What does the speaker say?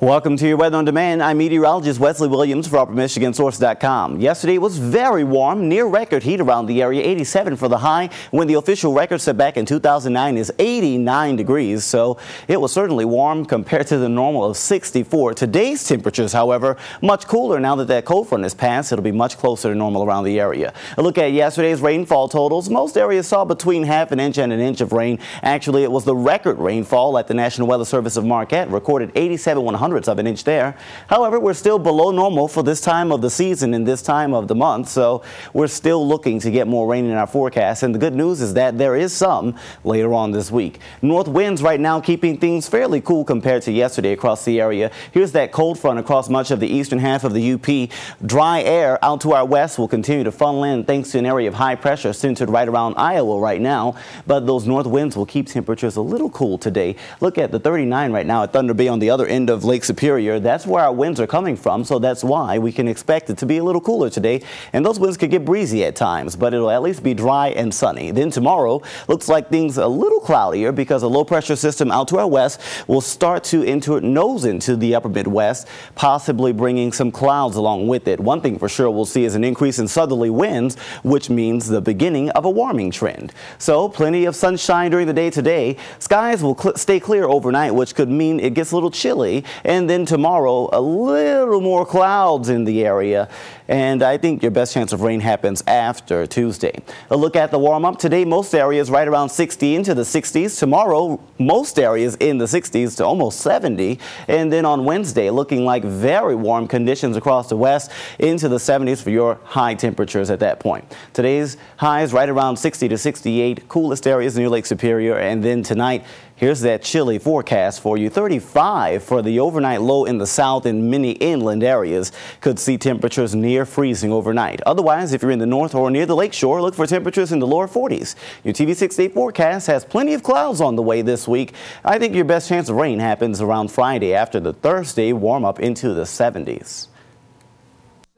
Welcome to your Weather on Demand. I'm meteorologist Wesley Williams for UpperMichiganSource.com. Yesterday was very warm, near record heat around the area, 87 for the high, when the official record set back in 2009 is 89 degrees, so it was certainly warm compared to the normal of 64. Today's temperatures, however, much cooler now that that cold front has passed. It'll be much closer to normal around the area. A look at yesterday's rainfall totals. Most areas saw between half an inch and an inch of rain. Actually, it was the record rainfall at the National Weather Service of Marquette, recorded 87 100 hundredths of an inch there. However, we're still below normal for this time of the season and this time of the month, so we're still looking to get more rain in our forecast. And the good news is that there is some later on this week. North winds right now keeping things fairly cool compared to yesterday across the area. Here's that cold front across much of the eastern half of the UP. Dry air out to our west will continue to funnel in thanks to an area of high pressure centered right around Iowa right now. But those north winds will keep temperatures a little cool today. Look at the 39 right now at Thunder Bay on the other end of Lake Lake Superior. That's where our winds are coming from, so that's why we can expect it to be a little cooler today. And those winds could get breezy at times, but it'll at least be dry and sunny. Then tomorrow looks like things a little cloudier because a low pressure system out to our west will start to enter nose into the upper Midwest, possibly bringing some clouds along with it. One thing for sure we'll see is an increase in southerly winds, which means the beginning of a warming trend. So plenty of sunshine during the day today. Skies will cl stay clear overnight, which could mean it gets a little chilly and then tomorrow, a little more clouds in the area. And I think your best chance of rain happens after Tuesday. A look at the warm up today, most areas right around 60 into the 60s. Tomorrow, most areas in the 60s to almost 70. And then on Wednesday, looking like very warm conditions across the west into the 70s for your high temperatures at that point. Today's highs right around 60 to 68, coolest areas near Lake Superior. And then tonight, Here's that chilly forecast for you. 35 for the overnight low in the south and many inland areas. Could see temperatures near freezing overnight. Otherwise, if you're in the north or near the lakeshore, look for temperatures in the lower 40s. Your TV 6 day forecast has plenty of clouds on the way this week. I think your best chance of rain happens around Friday after the Thursday warm up into the 70s.